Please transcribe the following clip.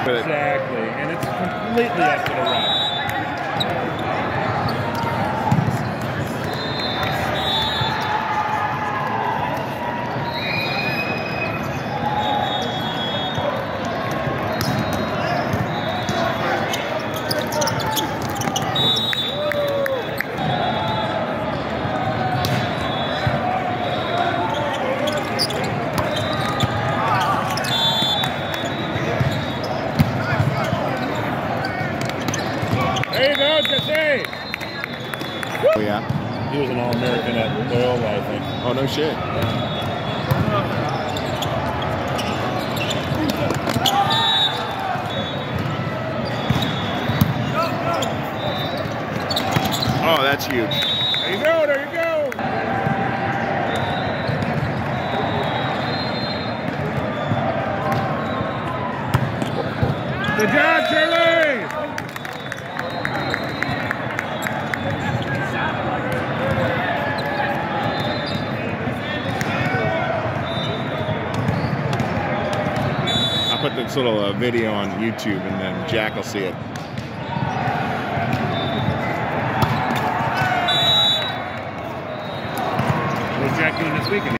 Exactly, and it's completely up to the ref. Oh, yeah. He was an All-American at Loyola, I think. Oh, no shit. Oh, that's huge. There you go, there you go. Good job, Shirley. Put this little uh, video on YouTube and then Jack will see it. What's Jack doing this weekend?